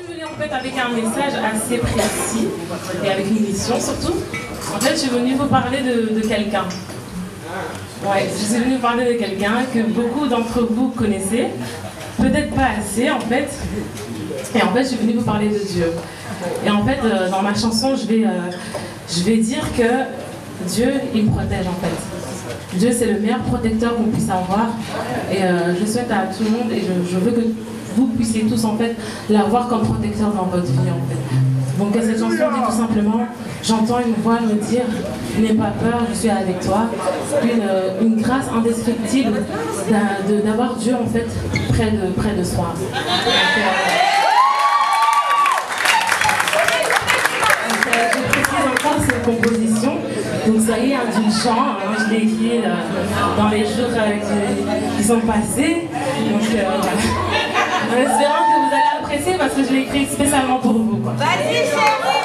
en fait avec un message assez précis et avec une mission surtout. En fait, je suis venue vous parler de, quelqu'un. Ouais, je suis venue parler de quelqu'un que beaucoup d'entre vous connaissez, peut-être pas assez en fait. Et en fait, je suis venue vous parler de Dieu. Et en fait, euh, dans ma chanson, je vais, euh, je vais dire que Dieu, il protège en fait. Dieu, c'est le meilleur protecteur qu'on puisse avoir. Et euh, je souhaite à tout le monde, et je, je veux que vous puissiez tous en fait l'avoir comme protecteur dans votre vie en fait. Donc cette chanson dit tout simplement, j'entends une voix me dire, n'aie pas peur, je suis avec toi. Une, euh, une grâce indescriptible d'a- de- d'avoir Dieu en fait près de, près de soi. Euh, Donc, je précise encore cette composition. Donc soyez indulgents. Moi, je l'ai écrit euh, dans les jours qui, qui sont passés. Donc. En espérant que vous allez apprécier parce que je l'ai écrit spécialement pour vous. Vas-y, chérie,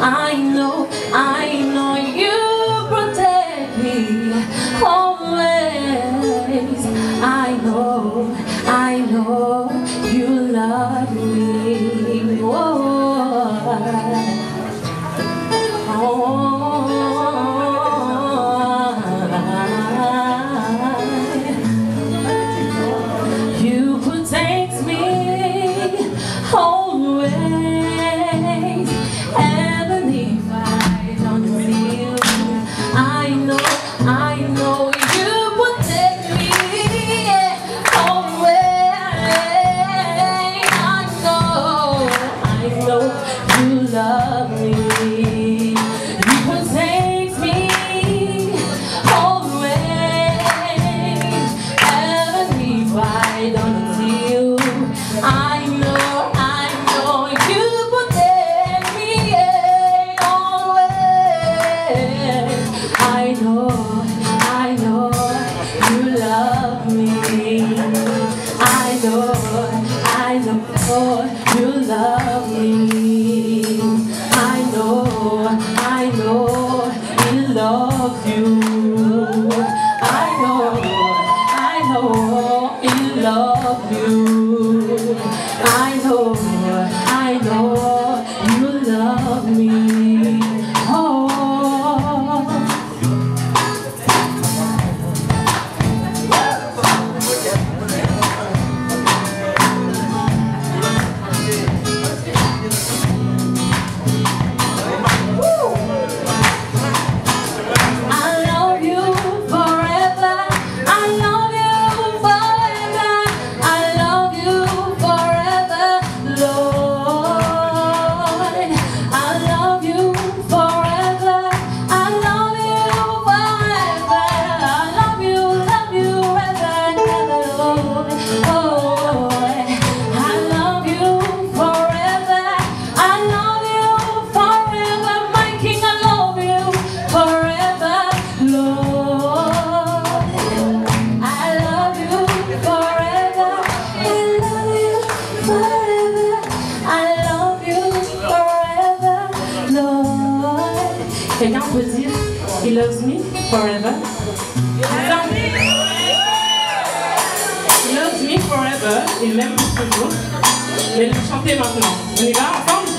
I know, I know He loves me forever? He loves me forever. Il m'aime toujours. Je vais le chanter maintenant. On y va ensemble?